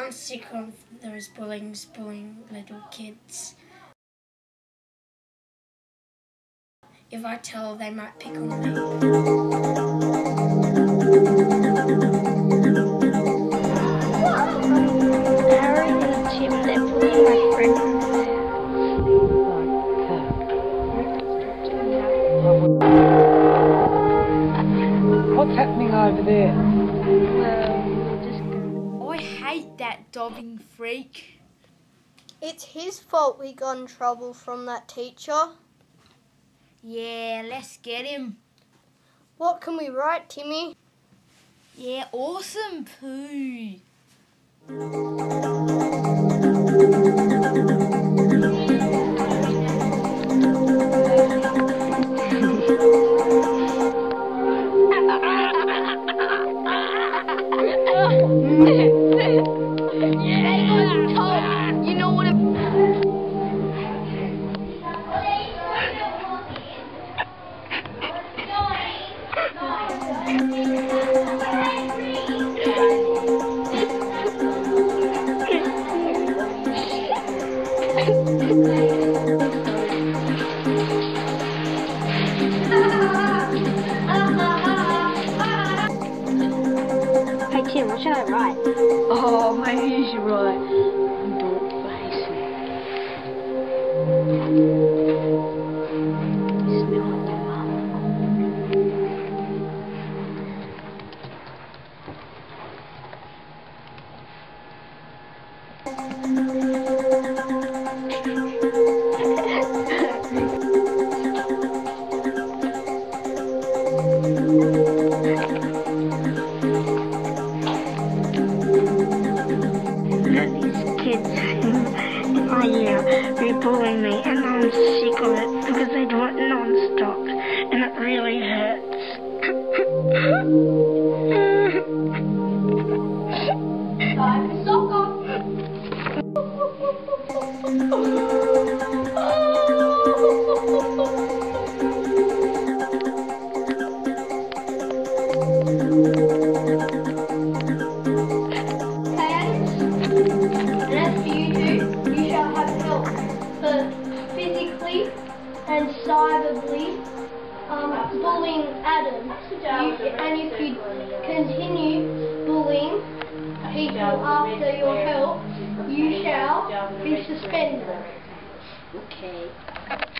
I'm sick of those bullies bullying little kids. If I tell, they might pick on me. Harry and Tim, they're bullying my friend. What's happening over there? I dobbing freak. It's his fault we got in trouble from that teacher. Yeah, let's get him. What can we write, Timmy? Yeah, awesome poo. Write? Oh, maybe you face. Smell like your mum. these year who bully me and I'm sick of it because they do it non-stop and it really hurts. And and cyberly, um, bullying Adam. You, and if you continue bullying people after your help, you shall be suspended. Okay.